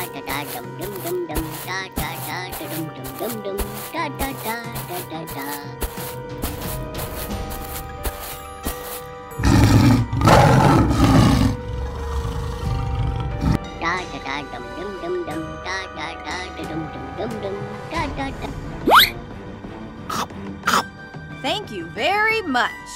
dum dum dum dum da da da da dum dum dum dum da da da da da da. Da da da dum dum dum dum da da da da dum dum dum dum da da da. Thank you very much.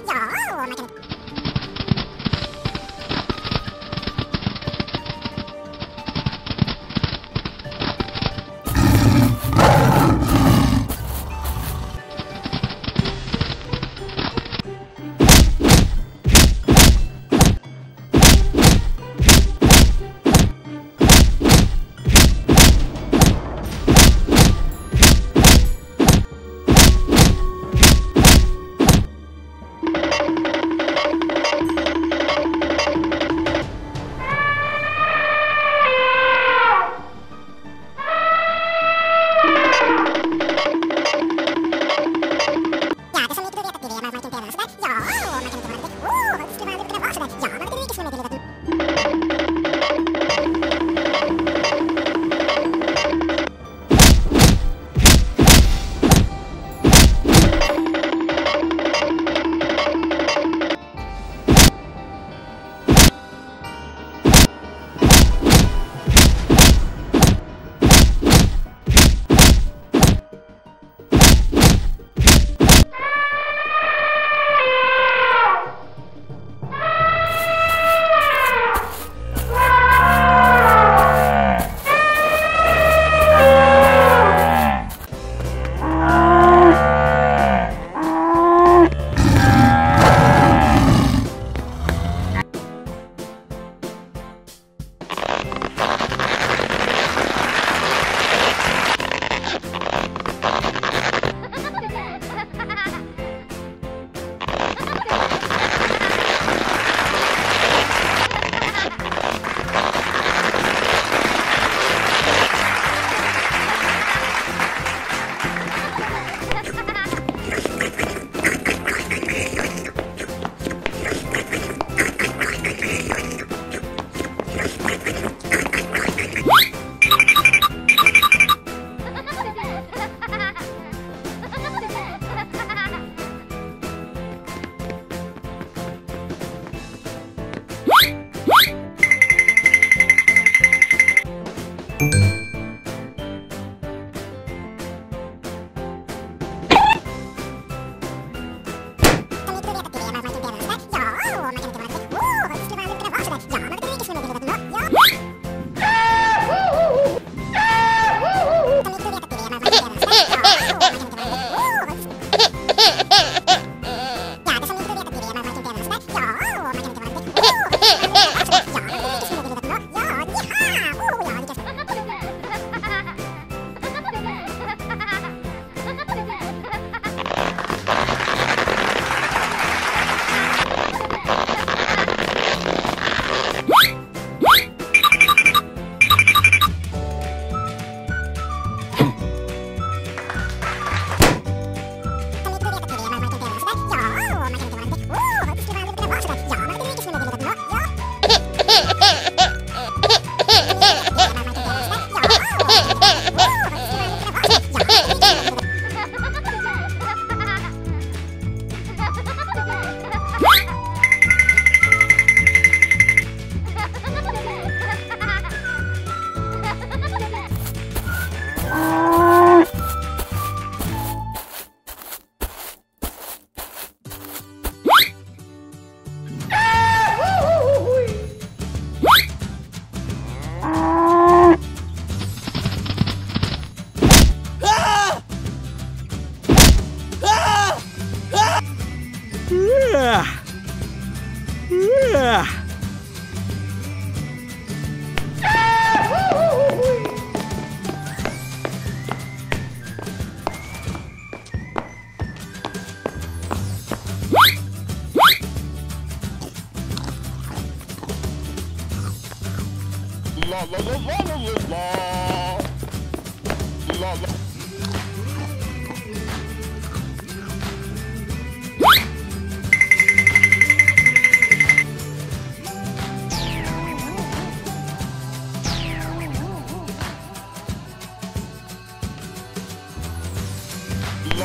よーおまけ Các.